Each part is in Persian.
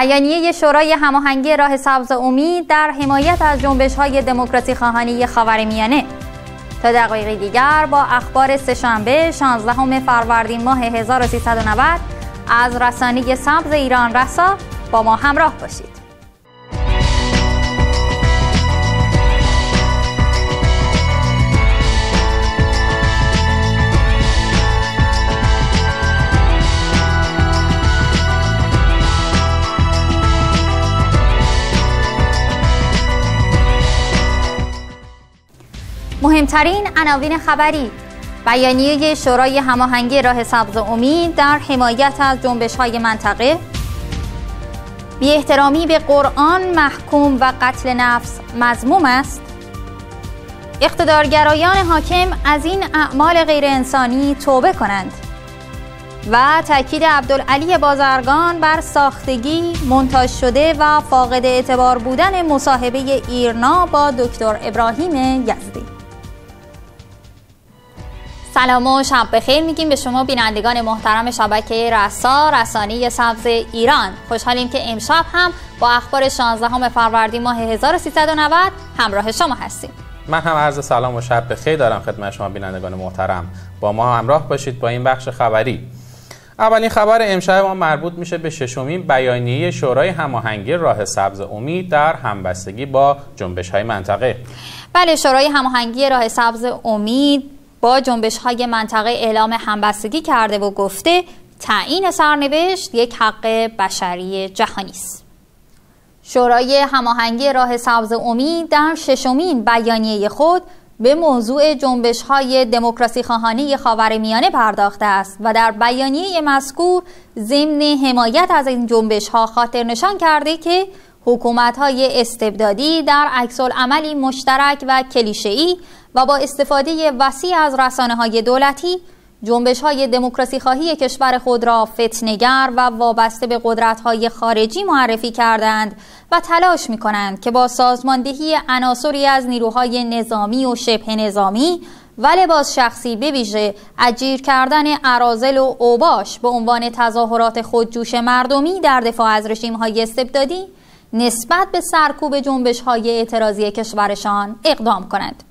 بیانیه شورای هماهنگی راه سبز امید در حمایت از جنبش های دموکراسی خواهانی خاورمیانه. تا دقایقی دیگر با اخبار سهشنبه 16 فروردین ماه 1390 از رسانه سبز ایران رسا با ما همراه باشید. مهمترین عناوین خبری بیانیه شورای هماهنگی راه سبز امید در حمایت از جنبش های منطقه. بی احترامی به قرآن محکوم و قتل نفس مزموم است. اقتدارگرایان حاکم از این اعمال غیرانسانی توبه کنند. و تاکید عبدالعلی بازرگان بر ساختگی منتاج شده و فاقد اعتبار بودن مصاحبه ایرنا با دکتر ابراهیم یزدی. سلام و شب بخیر میگیم به شما بینندگان محترم شبکه رسا رسانه سبز ایران. خوشحالیم که امشب هم با اخبار 16 فروردین ماه 1390 همراه شما هستیم. من هم عرض سلام و شب بخیر دارم خدمت شما بینندگان محترم. با ما همراه باشید با این بخش خبری. اولین خبر امشب ما مربوط میشه به ششمین بیانیه شورای هماهنگی راه سبز امید در همبستگی با جنبش های منطقه. بله شورای هماهنگی راه سبز امید جنبش های منطقه اعلام همبستگی کرده و گفته تعیین سرنوشت یک حق بشری جهانی است. شورای هماهنگی راه سبز امید در ششمین بیانیه خود به موضوع جنبش های دموکراسی خواهانی خاورمیانه پرداخته است و در بیانیه مذکور ضمن حمایت از این جنبش ها خاطر نشان کرده که حکومت های استبدادی در عکس عملی مشترک و کلیشه‌ای و با استفاده وسیع از رسانه های دولتی جنبش های دموکراسی خواهی کشور خود را فتنگر و وابسته به قدرت های خارجی معرفی کردند و تلاش می کنند که با سازماندهی عناصری از نیروهای نظامی و شبه نظامی و لباس شخصی بویژه اجیر کردن ارازل و اوباش به عنوان تظاهرات خودجوش مردمی در دفاع از رژیم های استبدادی نسبت به سرکوب جنبش های اعتراضی کشورشان اقدام کنند.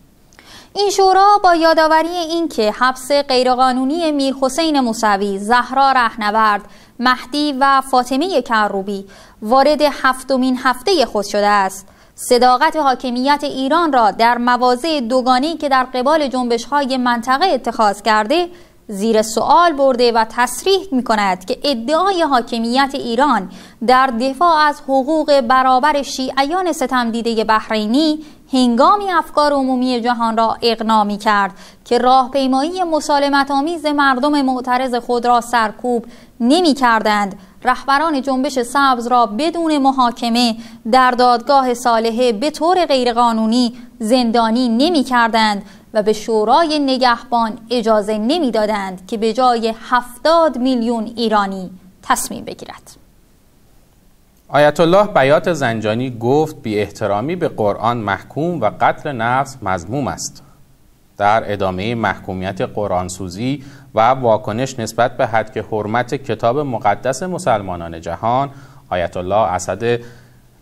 این شورا با یادآوری اینکه حبس غیرقانونی میر حسین موسوی، زهرا رهنورد، مهدی و فاطمه کروبی وارد هفتمین هفته خود شده است. صداقت حاکمیت ایران را در مواضع دوگانی که در قبال جنبش های منطقه اتخاذ کرده زیر سوال برده و تصریح می کند که ادعای حاکمیت ایران در دفاع از حقوق برابر شیعیان ستم دیده بحرینی هنگامی افکار عمومی جهان را اقنا می کرد که راهپیمایی مسالمت آمیز مردم معترض خود را سرکوب نمی کردند رهبران جنبش سبز را بدون محاکمه در دادگاه صالحه به طور غیرقانونی زندانی نمی کردند و به شورای نگهبان اجازه نمی‌دادند که به جای هفتاد میلیون ایرانی تصمیم بگیرد. آیت الله بیات زنجانی گفت بی احترامی به قرآن محکوم و قتل نفس مزموم است. در ادامه محکومیت قرآنسوزی و واکنش نسبت به حد که حرمت کتاب مقدس مسلمانان جهان آیت الله اسد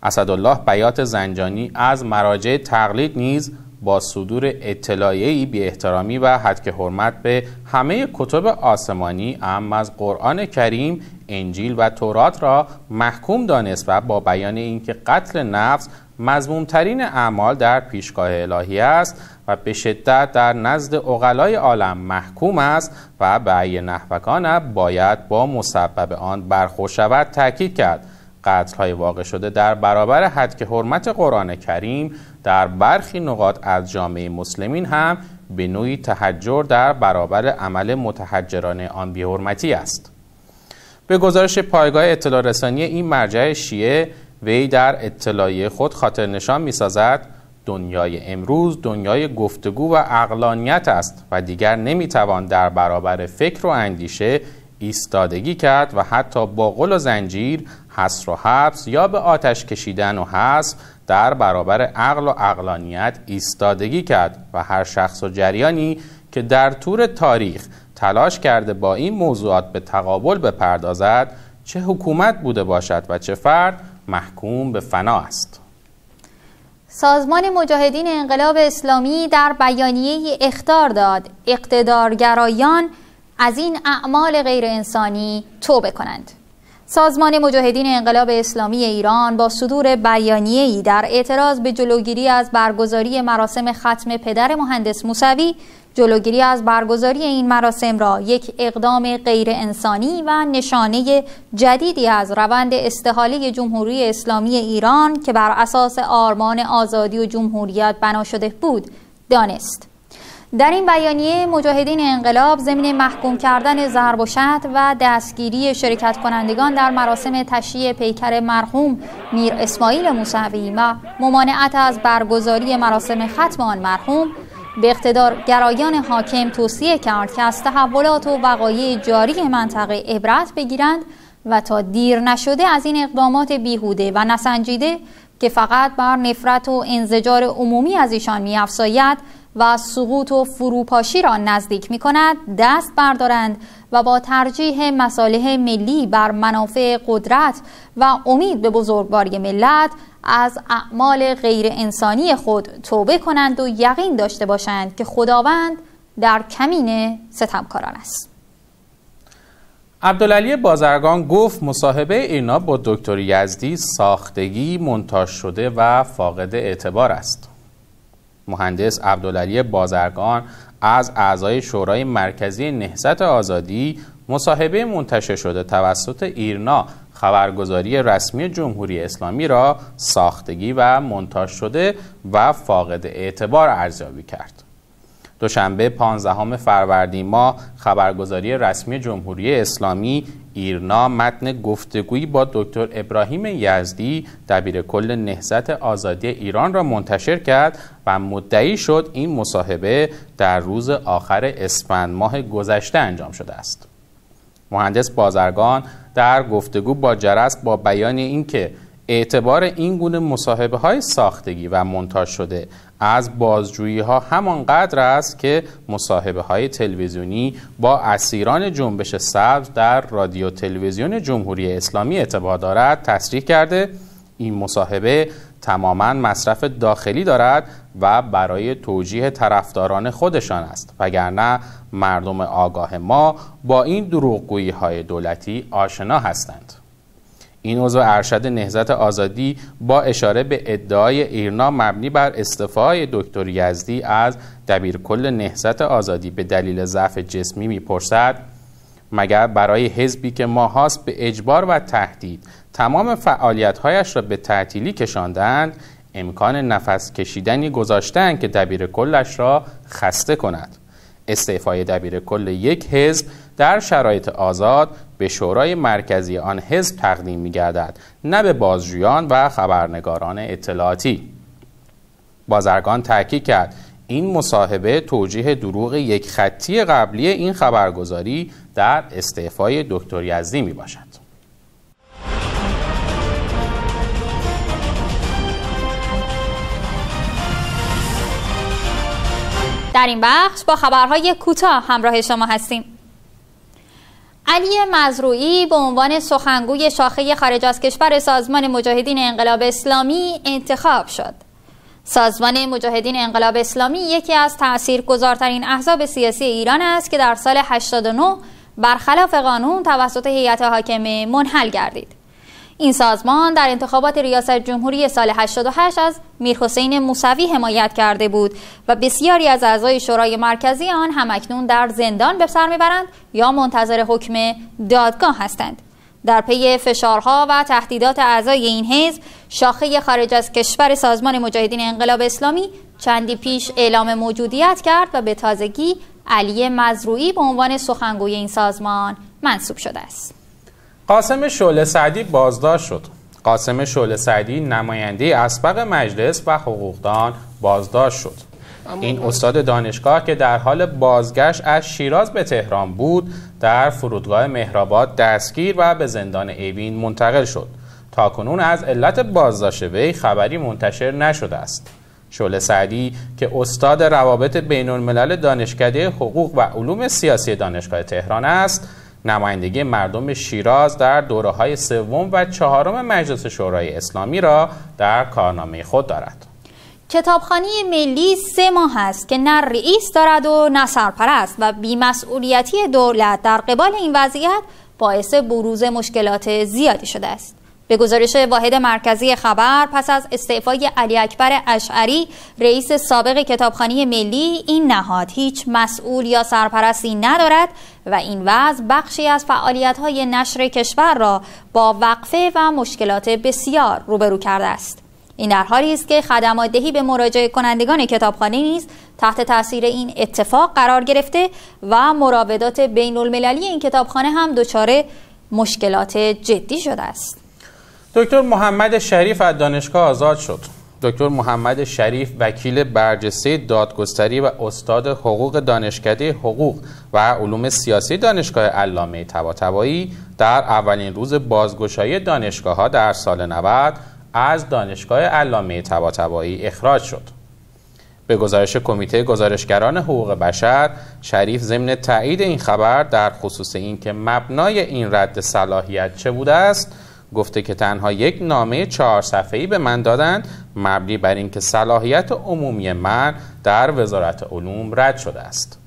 اسدالله بیات زنجانی از مراجع تقلید نیز با صدور اطلاعیه‌ای بی احترامی و حد حرمت به همه کتب آسمانی اما از قرآن کریم انجیل و تورات را محکوم دانست و با بیان اینکه قتل نفس مضمومترین اعمال در پیشگاه الهی است و به شدت در نزد اغلای عالم محکوم است و به ای نحوکان باید با مسبب آن برخورد شود تاکید کرد. قتل های واقع شده در برابر حد که حرمت قرآن کریم در برخی نقاط از جامعه مسلمین هم به نوعی تحجر در برابر عمل متحجرانه آن بیحرمتی است. به گزارش پایگاه اطلاع رسانی این مرجع شیعه وی در اطلاعیه خود خاطر نشان می سازد دنیای امروز دنیای گفتگو و اقلانیت است و دیگر نمی‌توان در برابر فکر و اندیشه ایستادگی کرد و حتی با قل و زنجیر حسر و حبس یا به آتش کشیدن و حس در برابر عقل و اقلانیت ایستادگی کرد و هر شخص و جریانی که در طور تاریخ تلاش کرده با این موضوعات به تقابل بپردازد چه حکومت بوده باشد و چه فرد محکوم به فنا است. سازمان مجاهدین انقلاب اسلامی در بیانیه اختار داد اقتدارگرایان از این اعمال غیر انسانی توبه کنند. سازمان مجاهدین انقلاب اسلامی ایران با صدور ای در اعتراض به جلوگیری از برگزاری مراسم ختم پدر مهندس موسوی جلوگیری از برگزاری این مراسم را یک اقدام غیر انسانی و نشانه جدیدی از روند استحاله جمهوری اسلامی ایران که بر اساس آرمان آزادی و جمهوریت بنا شده بود دانست. در این بیانیه مجاهدین انقلاب ضمن محکوم کردن ضرب و و دستگیری شرکت کنندگان در مراسم تشییع پیکر مرحوم میر اسماعیل موسوی و ممانعت از برگزاری مراسم ختم آن مرحوم به اقتدار گرایان حاکم توصیه کرد که از تحولات و وقایع جاری منطقه عبرت بگیرند و تا دیر نشده از این اقدامات بیهوده و نسنجیده که فقط بر نفرت و انزجار عمومی از ایشان میافزاید و سقوط و فروپاشی را نزدیک می کند دست بردارند و با ترجیح مصالح ملی بر منافع قدرت و امید به بزرگواری ملت از اعمال غیر انسانی خود توبه کنند و یقین داشته باشند که خداوند در کمین ستمکاران است. عبدالعلی بازرگان گفت مصاحبه اینا با دکتر یزدی ساختگی منتاج شده و فاقد اعتبار است. مهندس عبدالعلی بازرگان از اعضای شورای مرکزی نهضت آزادی مصاحبه منتشر شده توسط ایرنا خبرگزاری رسمی جمهوری اسلامی را ساختگی و منتاج شده و فاقد اعتبار ارزیابی کرد. دوشنبه 15 فروردین ماه خبرگزاری رسمی جمهوری اسلامی ایرنا متن گفتگویی با دکتر ابراهیم یزدی دبیر کل نهضت آزادی ایران را منتشر کرد و مدعی شد این مصاحبه در روز آخر اسفند ماه گذشته انجام شده است. مهندس بازرگان در گفتگو با جرس با بیان اینکه اعتبار این گونه مصاحبه های ساختگی و منتاج شده از بازجویی ها همانقدر است که مصاحبه های تلویزیونی با اسیران جنبش سبز در رادیو تلویزیون جمهوری اسلامی اعتبار دارد تصریح کرده. این مصاحبه تماما مصرف داخلی دارد و برای توجیه طرفداران خودشان است. وگرنه مردم آگاه ما با این دروغگویی های دولتی آشنا هستند. این عضو ارشد نهزت آزادی با اشاره به ادعای ایرنا مبنی بر استعفای دکتر یزدی از دبیرکل نهزت آزادی به دلیل ضعف جسمی می‌پرسد مگر برای حزبی که ماهاست به اجبار و تهدید تمام فعالیتهایش را به تعطیلی کشاندند امکان نفس کشیدنی گذاشتند که دبیر کلش را خسته کند. استعفای دبیر کل یک حزب در شرایط آزاد به شورای مرکزی آن حزب تقدیم می گردد نه به بازجویان و خبرنگاران اطلاعاتی. بازرگان تاکید کرد این مصاحبه توجیه دروغ یک خطی قبلی این خبرگزاری در استعفای دکتر یزدی می باشد در این بخش با خبرهای کوتاه همراه شما هستیم. علی مزروعی به عنوان سخنگوی شاخه خارج از کشور سازمان مجاهدین انقلاب اسلامی انتخاب شد. سازمان مجاهدین انقلاب اسلامی یکی از تاثیرگذارترین احزاب سیاسی ایران است که در سال 89 برخلاف قانون توسط هیئت حاکمه منحل گردید. این سازمان در انتخابات ریاست جمهوری سال 88 از میرحسین موسوی حمایت کرده بود و بسیاری از اعضای شورای مرکزی آن همکنون در زندان به سر می‌برند یا منتظر حکم دادگاه هستند. در پی فشارها و تهدیدات اعضای این حزب شاخه خارج از کشور سازمان مجاهدین انقلاب اسلامی چندی پیش اعلام موجودیت کرد و به تازگی علی مزروعی به عنوان سخنگوی این سازمان منصوب شده است. قاسم شعله سعدی بازداشت شد. قاسم شعله سعدی نماینده اسبق مجلس و حقوقدان بازداشت شد. این استاد دانشگاه که در حال بازگشت از شیراز به تهران بود در فرودگاه مهرآباد دستگیر و به زندان ایوین منتقل شد. تاکنون از علت بازداشت وی خبری منتشر نشده است. شعله سعدی که استاد روابط بین الملل دانشکده حقوق و علوم سیاسی دانشگاه تهران است نمایندگی مردم شیراز در دوره های سوم و چهارم مجلس شورای اسلامی را در کارنامه خود دارد. کتابخانه ملی سه ماه است که نه رئیس دارد و نه سرپرست و بیمسئولیتی دولت در قبال این وضعیت باعث بروز مشکلات زیادی شده است. به گزارش واحد مرکزی خبر پس از استعفای علی اکبر اشعری رئیس سابق کتابخانه ملی این نهاد هیچ مسئول یا سرپرستی ندارد و این وضع بخشی از فعالیت های نشر کشور را با وقفه و مشکلات بسیار روبرو کرده است. این در حالی است که خدمات دهی به مراجعه کنندگان کتابخانه نیز تحت تاثیر این اتفاق قرار گرفته و مراودات بین المللی این کتابخانه هم دچار مشکلات جدی شده است. دکتر محمد شریف از دانشگاه آزاد شد دکتر محمد شریف وکیل برجسته دادگستری و استاد حقوق دانشکده حقوق و علوم سیاسی دانشگاه علامه طباطبایی در اولین روز بازگشایی دانشگاه ها در سال 90 از دانشگاه علامه طباطبایی اخراج شد. به گزارش کمیته گزارشگران حقوق بشر شریف ضمن تایید این خبر در خصوص اینکه مبنای این رد صلاحیت چه بوده است گفته که تنها یک نامه چهار صفحه‌ای به من دادند مبنی بر اینکه صلاحیت عمومی من در وزارت علوم رد شده است.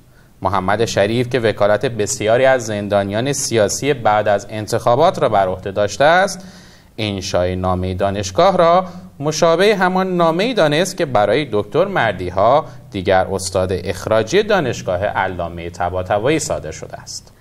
محمد شریف که وکالت بسیاری از زندانیان سیاسی بعد از انتخابات را بر عهده داشته است انشای نامه دانشگاه را مشابه همان نامه دانست که برای دکتر مردی ها دیگر استاد اخراجی دانشگاه علامه طباطبایی صادر شده است.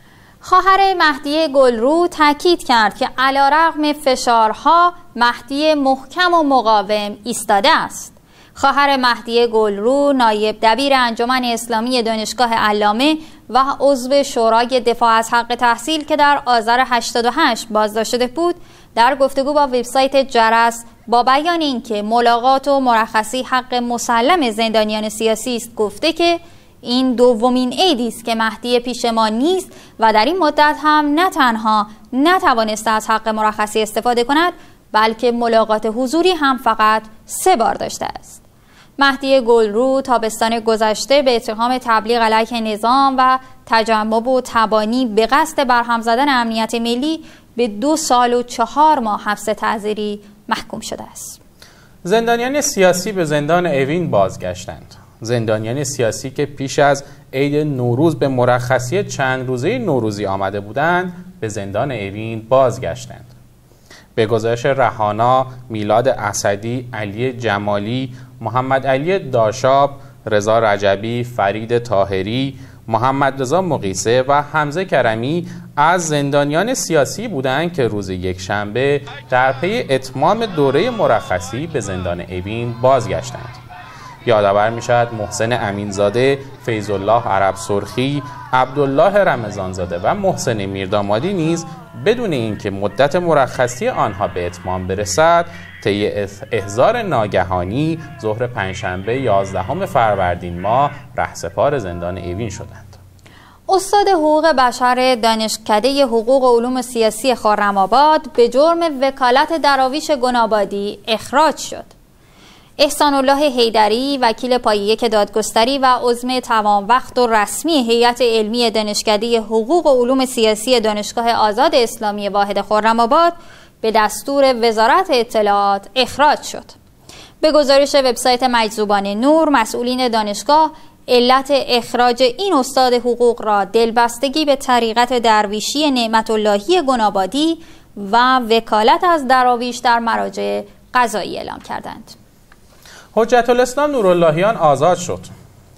خواهر مهدی گلرو تاکید کرد که علیرغم فشارها مهدی محکم و مقاوم ایستاده است. خواهر مهدی گلرو نایب دبیر انجمن اسلامی دانشگاه علامه و عضو شورای دفاع از حق تحصیل که در آذر 88 بازداشت شده بود در گفتگو با وبسایت جرس با بیان اینکه ملاقات و مرخصی حق مسلم زندانیان سیاسی است گفته که این دومین عیدی است که مهدی پیش ما نیست و در این مدت هم نه تنها نتوانسته از حق مرخصی استفاده کند بلکه ملاقات حضوری هم فقط سه بار داشته است. مهدی گلرو تابستان گذشته به اتهام تبلیغ علیه نظام و تجمع و تبانی به قصد برهم زدن امنیت ملی به دو سال و چهار ماه حبس تعذیری محکوم شده است. زندانیان سیاسی به زندان اوین بازگشتند. زندانیان سیاسی که پیش از عید نوروز به مرخصی چند روزه نوروزی آمده بودند به زندان اوین بازگشتند به گزارش رهانا، میلاد اسدی، علی جمالی، محمد علی داشاب، رضا رجبی، فرید تاهری، محمد رضا مقیسه و حمزه کرمی از زندانیان سیاسی بودند که روز یک شنبه در پی اتمام دوره مرخصی به زندان اوین بازگشتند. یادآور می شود محسن امینزاده، فیض الله عرب سرخی، عبدالله رمضانزاده و محسن میردامادی نیز بدون اینکه مدت مرخصی آنها به اتمام برسد طی احضار ناگهانی ظهر پنجشنبه 11 فروردین ماه رهسپار زندان ایوین شدند. استاد حقوق بشر دانشکده حقوق و علوم سیاسی خارمآباد به جرم وکالت دراویش گنابادی اخراج شد. احسان الله هیدری وکیل پای یک دادگستری و عضو تمام وقت و رسمی هیئت علمی دانشکده حقوق و علوم سیاسی دانشگاه آزاد اسلامی واحد خرم‌آباد به دستور وزارت اطلاعات اخراج شد. به گزارش وبسایت مجذوبان نور مسئولین دانشگاه علت اخراج این استاد حقوق را دلبستگی به طریقت درویشی نعمت اللهی گنابادی و وکالت از دراویش در مراجع قضایی اعلام کردند. حجت الاسلام نوراللهیان آزاد شد.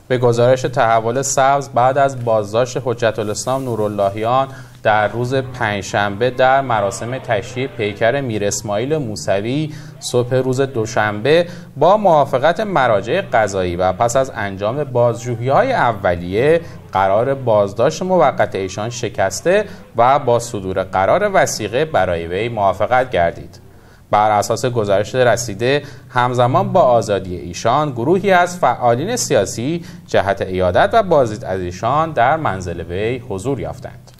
به گزارش تحول سبز بعد از بازداشت حجت الاسلام نوراللهیان در روز پنجشنبه در مراسم تشییع پیکر میر اسماعیل موسوی صبح روز دوشنبه با موافقت مراجع قضایی و پس از انجام بازجویی های اولیه قرار بازداشت موقت ایشان شکسته و با صدور قرار وسیقه برای وی موافقت گردید. بر اساس گزارش رسیده همزمان با آزادی ایشان گروهی از فعالین سیاسی جهت ایادت و بازدید از ایشان در منزل وی حضور یافتند.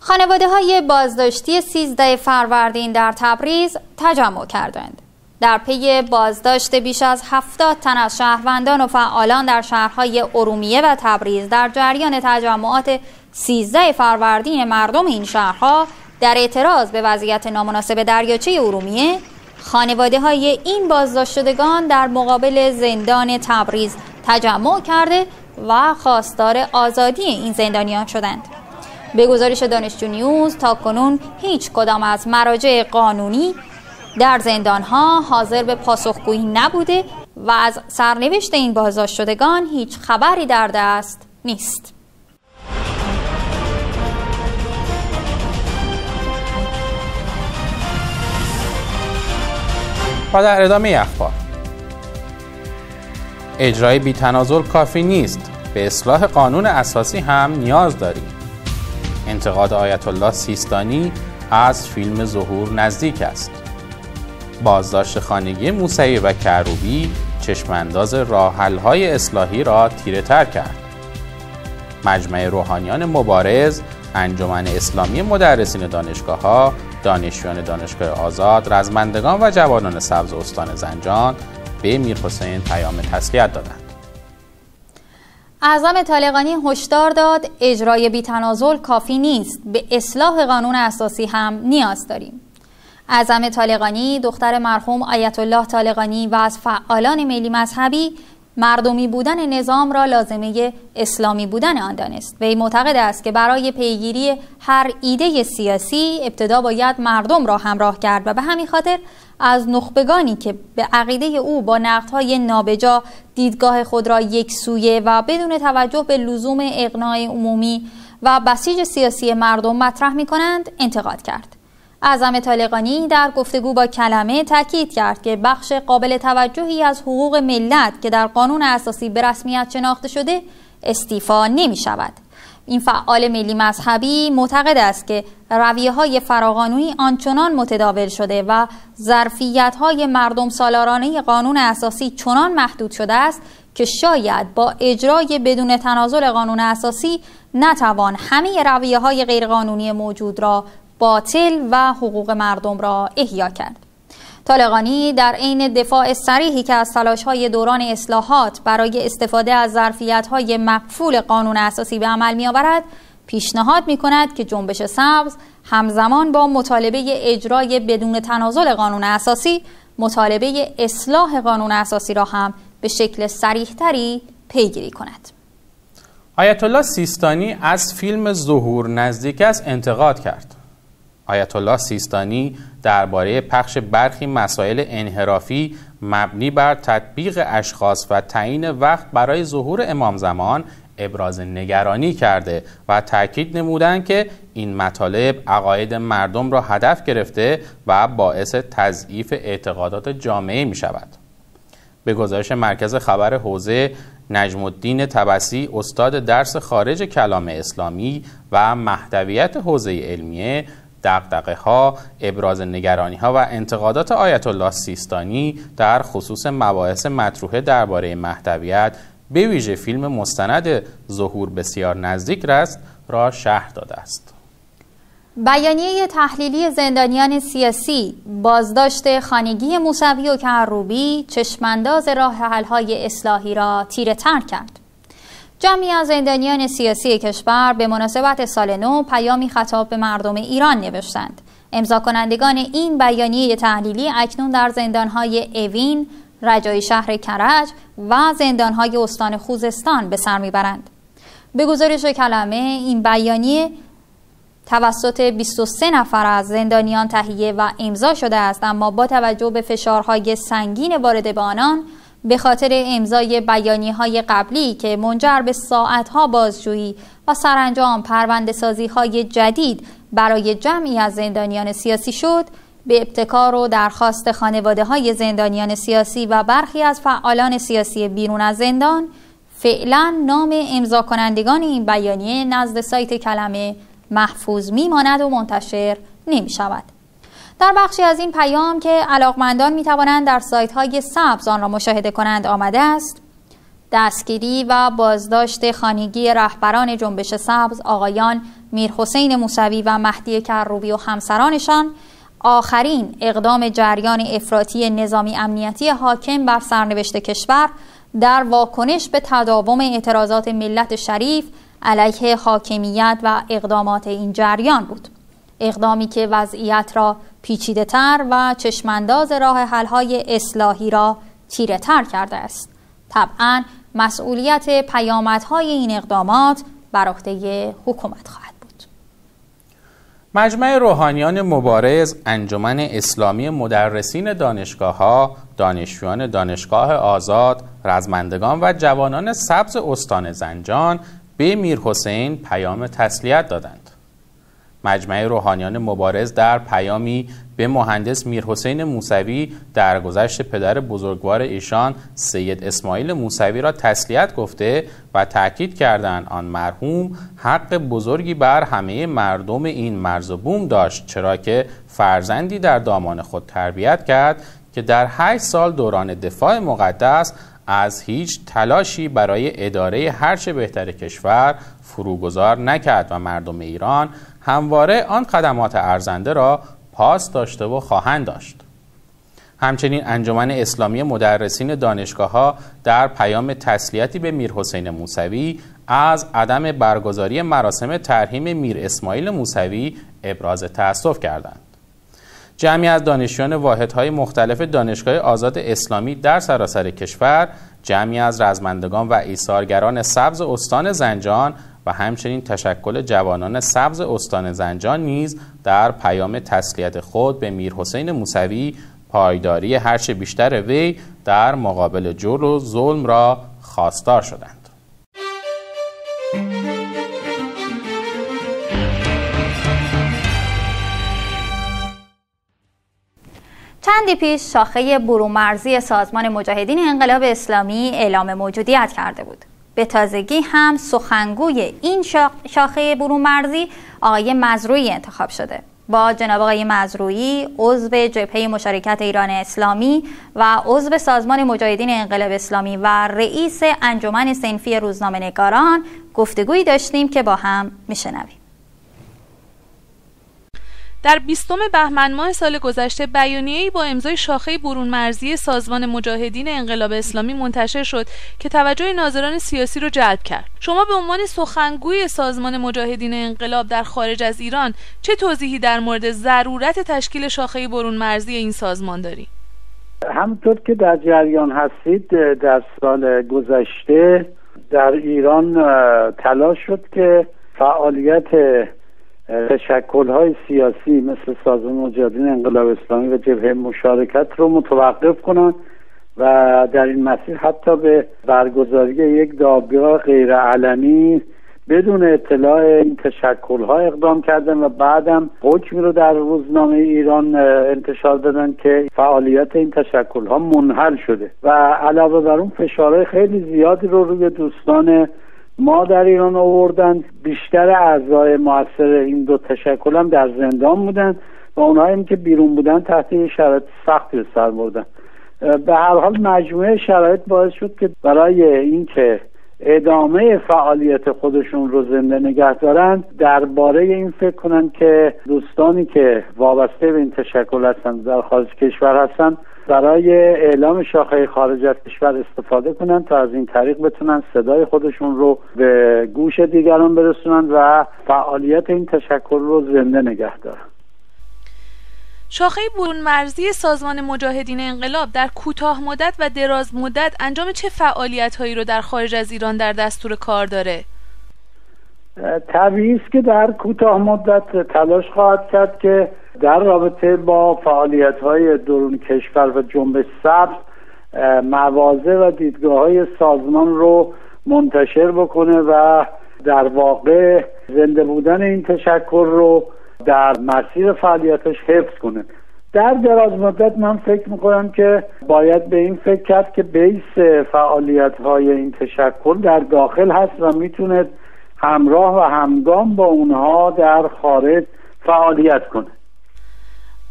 خانواده های بازداشتی 13 فروردین در تبریز تجمع کردند. در پی بازداشت بیش از 70 تن از شهروندان و فعالان در شهرهای ارومیه و تبریز در جریان تجمعات 13 فروردین مردم این شهرها در اعتراض به وضعیت نامناسب دریاچه ارومیه خانواده های این بازداشت شدگان در مقابل زندان تبریز تجمع کرده و خواستار آزادی این زندانیان شدند. به گزارش دانشجو نیوز تا کنون هیچ کدام از مراجع قانونی در زندان ها حاضر به پاسخگویی نبوده و از سرنوشت این بازداشت شدگان هیچ خبری در دست نیست. و در ادامه اخبار اجرای بیتنازل کافی نیست. به اصلاح قانون اساسی هم نیاز داریم. انتقاد آیت الله سیستانی از فیلم ظهور نزدیک است. بازداشت خانگی موسوی و کروبی چشمانداز های اصلاحی را تیره تر کرد. مجمع روحانیان مبارز انجمن اسلامی مدرسین دانشگاه ها دانشجویان دانشگاه آزاد رزمندگان و جوانان سبز استان زنجان به میرحسین پیام تسلیت دادند. اعظم طالقانی هشدار داد اجرای بیتنازل کافی نیست به اصلاح قانون اساسی هم نیاز داریم. اعظم طالقانی دختر مرحوم آیت الله طالقانی و از فعالان ملی مذهبی مردمی بودن نظام را لازمه اسلامی بودن آن دانست وی معتقد است که برای پیگیری هر ایده سیاسی ابتدا باید مردم را همراه کرد و به همین خاطر از نخبگانی که به عقیده او با نقدهای نابجا دیدگاه خود را یک سویه و بدون توجه به لزوم اقناع عمومی و بسیج سیاسی مردم مطرح می کنند انتقاد کرد. اعظم طالقانی در گفتگو با کلمه تاکید کرد که بخش قابل توجهی از حقوق ملت که در قانون اساسی به رسمیت شناخته شده استیفا نمی شود. این فعال ملی مذهبی معتقد است که رویه های فراقانونی آنچنان متداول شده و ظرفیت های مردم سالارانه قانون اساسی چنان محدود شده است که شاید با اجرای بدون تنازل قانون اساسی نتوان همه رویه های غیرقانونی موجود را باطل و حقوق مردم را احیا کرد. طالقانی در عین دفاع سریحی که از تلاش های دوران اصلاحات برای استفاده از ظرفیت های مقفول قانون اساسی به عمل می آورد پیشنهاد می کند که جنبش سبز همزمان با مطالبه اجرای بدون تنازل قانون اساسی مطالبه اصلاح قانون اساسی را هم به شکل سریحتری پیگیری کند. آیت الله سیستانی از فیلم ظهور نزدیک است انتقاد کرد. آیت الله سیستانی درباره پخش برخی مسائل انحرافی مبنی بر تطبیق اشخاص و تعیین وقت برای ظهور امام زمان ابراز نگرانی کرده و تاکید نمودند که این مطالب عقاید مردم را هدف گرفته و باعث تضعیف اعتقادات جامعه می شود. به گزارش مرکز خبر حوزه نجم الدین تبسی استاد درس خارج کلام اسلامی و محدویت حوزه علمیه دقدقه ها، ابراز نگرانی ها و انتقادات آیت الله سیستانی در خصوص مباحث مطروحه درباره محتویت به ویژه فیلم مستند ظهور بسیار نزدیک رست را شهر داده است. بیانیه تحلیلی زندانیان سیاسی بازداشت خانگی موسوی و کروبی چشمانداز راه حل‌های اصلاحی را تیره تر کرد. جمعی از زندانیان سیاسی کشور به مناسبت سال نو پیامی خطاب به مردم ایران نوشتند. امضا کنندگان این بیانیه تحلیلی اکنون در زندانهای اوین، رجای شهر کرج و زندانهای استان خوزستان به سر می‌برند. به گزارش کلمه این بیانیه توسط 23 نفر از زندانیان تهیه و امضا شده است اما با توجه به فشارهای سنگین وارد به آنان به خاطر امضای بیانی های قبلی که منجر به ساعت ها بازجویی و سرانجام پرونده سازی های جدید برای جمعی از زندانیان سیاسی شد به ابتکار و درخواست خانواده های زندانیان سیاسی و برخی از فعالان سیاسی بیرون از زندان فعلا نام امضا کنندگان این بیانیه نزد سایت کلمه محفوظ میماند و منتشر نمی شود. در بخشی از این پیام که علاقمندان می توانند در سایت های سبز آن را مشاهده کنند آمده است. دستگیری و بازداشت خانگی رهبران جنبش سبز آقایان میر حسین موسوی و مهدی کروبی و همسرانشان آخرین اقدام جریان افراطی نظامی امنیتی حاکم بر سرنوشت کشور در واکنش به تداوم اعتراضات ملت شریف علیه حاکمیت و اقدامات این جریان بود. اقدامی که وضعیت را پیچیده تر و چشمانداز راه حلهای اصلاحی را تیره تر کرده است. طبعا مسئولیت پیامدهای این اقدامات بر عهده حکومت خواهد بود. مجمع روحانیان مبارز انجمن اسلامی مدرسین دانشگاه ها دانشجویان دانشگاه آزاد رزمندگان و جوانان سبز استان زنجان به میر حسین پیام تسلیت دادند. مجمع روحانیان مبارز در پیامی به مهندس میرحسین موسوی درگذشت پدر بزرگوار ایشان سید اسماعیل موسوی را تسلیت گفته و تاکید کردند آن مرحوم حق بزرگی بر همه مردم این مرز و بوم داشت چرا که فرزندی در دامان خود تربیت کرد که در هشت سال دوران دفاع مقدس از هیچ تلاشی برای اداره هرچه بهتر کشور فروگذار نکرد و مردم ایران همواره آن خدمات ارزنده را پاس داشته و خواهند داشت همچنین انجمن اسلامی مدرسین دانشگاه ها در پیام تسلیتی به میر حسین موسوی از عدم برگزاری مراسم ترهیم میر اسماعیل موسوی ابراز تأسف کردند. جمعی از دانشجویان واحدهای مختلف دانشگاه آزاد اسلامی در سراسر کشور جمعی از رزمندگان و ایثارگران سبز استان زنجان و همچنین تشکل جوانان سبز استان زنجان نیز در پیام تسلیت خود به میر حسین موسوی پایداری هرچه بیشتر وی در مقابل جور و ظلم را خواستار شدند. چندی پیش شاخه برومرزی سازمان مجاهدین انقلاب اسلامی اعلام موجودیت کرده بود. به تازگی هم سخنگوی این شاخه برون مرزی آقای مزروی انتخاب شده. با جناب آقای مزرویی عضو جبهه مشارکت ایران اسلامی و عضو سازمان مجاهدین انقلاب اسلامی و رئیس انجمن سنفی روزنامه نگاران گفتگویی داشتیم که با هم میشنویم. در بیستم بهمن ماه سال گذشته بیانیه‌ای با امضای شاخه برون مرزی سازمان مجاهدین انقلاب اسلامی منتشر شد که توجه ناظران سیاسی را جلب کرد. شما به عنوان سخنگوی سازمان مجاهدین انقلاب در خارج از ایران چه توضیحی در مورد ضرورت تشکیل شاخه برون مرزی این سازمان دارید؟ همطور که در جریان هستید در سال گذشته در ایران تلاش شد که فعالیت تشکل های سیاسی مثل سازمان مجاهدین انقلاب اسلامی و جبهه مشارکت رو متوقف کنند و در این مسیر حتی به برگزاری یک دادگاه غیر علنی بدون اطلاع این تشکل ها اقدام کردن و بعدم حکمی رو در روزنامه ایران انتشار دادن که فعالیت این تشکل ها منحل شده. و علاوه بر اون فشارهای خیلی زیادی رو روی دوستان ما در ایران آوردن بیشتر اعضای موثر این دو تشکل هم در زندان بودن و اونهایی که بیرون بودن تحت شرایط سختی سر بردن. به هر حال مجموعه شرایط باعث شد که برای اینکه ادامه فعالیت خودشون رو زنده نگه دارن درباره این فکر کنن که دوستانی که وابسته به این تشکل هستن در خارج کشور هستن برای اعلام شاخه خارج از کشور استفاده کنند تا از این طریق بتونن صدای خودشون رو به گوش دیگران برسونن و فعالیت این تشکل رو زنده نگه دارن شاخه برون مرزی سازمان مجاهدین انقلاب در کوتاه مدت و دراز مدت انجام چه فعالیت هایی رو در خارج از ایران در دستور کار داره؟ طبیعی است که در کوتاه مدت تلاش خواهد کرد که در رابطه با فعالیت های درون کشور و جنبش سبز مواضع و دیدگاه های سازمان رو منتشر بکنه و در واقع زنده بودن این تشکر رو در مسیر فعالیتش حفظ کنه. در دراز مدت من فکر می‌کنم که باید به این فکر کرد که بیس فعالیت های این تشکل در داخل هست و می‌تونه همراه و همگام با اونها در خارج فعالیت کنه.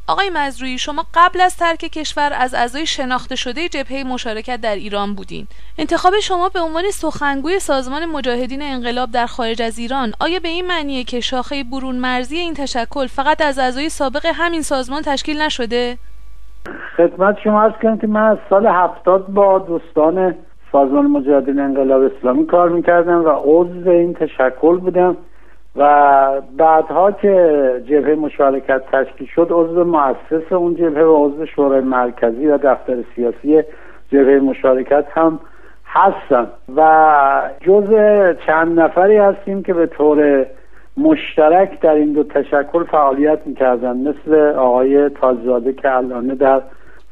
آقای مزروی شما قبل از ترک کشور از اعضای شناخته شده جبهه مشارکت در ایران بودین. انتخاب شما به عنوان سخنگوی سازمان مجاهدین انقلاب در خارج از ایران آیا به این معنیه که شاخه برون مرزی این تشکل فقط از اعضای سابق همین سازمان تشکیل نشده؟ خدمت شما از کنم که من از سال هفتاد با دوستان سازمان مجاهدین انقلاب اسلامی کار می‌کردم و عضو این تشکل بودم. و بعدها که جبهه مشارکت تشکیل شد عضو مؤسس اون جبهه و عضو شورای مرکزی و دفتر سیاسی جبهه مشارکت هم هستم و جز چند نفری هستیم که به طور مشترک در این دو تشکل فعالیت می‌کردن مثل آقای تازاده که الان در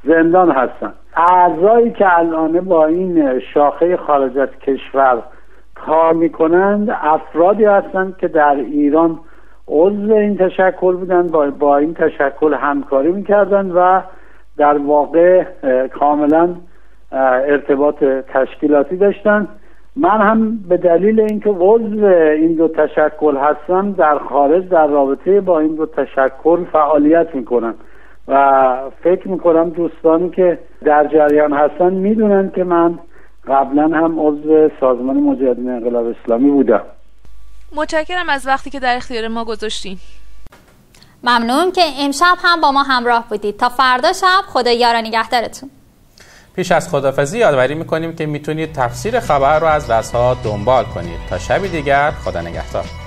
زندان هستن. اعضایی که الان با این شاخه خارج از کشور کار می‌کنند افرادی هستند که در ایران عضو این تشکل بودند با, با این تشکل همکاری می‌کردند و در واقع کاملا ارتباط تشکیلاتی داشتن من هم به دلیل اینکه عضو این دو تشکل هستم در خارج در رابطه با این دو تشکل فعالیت می‌کنم و فکر می‌کنم دوستانی که در جریان هستن می‌دونن که من قبلا هم عضو سازمان مجاهدین انقلاب اسلامی بودم. متشکرم از وقتی که در اختیار ما گذاشتیم ممنون که امشب هم با ما همراه بودید. تا فردا شب خدا یار نگهدارتون. پیش از خدافزی یادآوری می‌کنیم که می‌تونید تفسیر خبر رو از رسها دنبال کنید. تا شبی دیگر خدا نگهدار.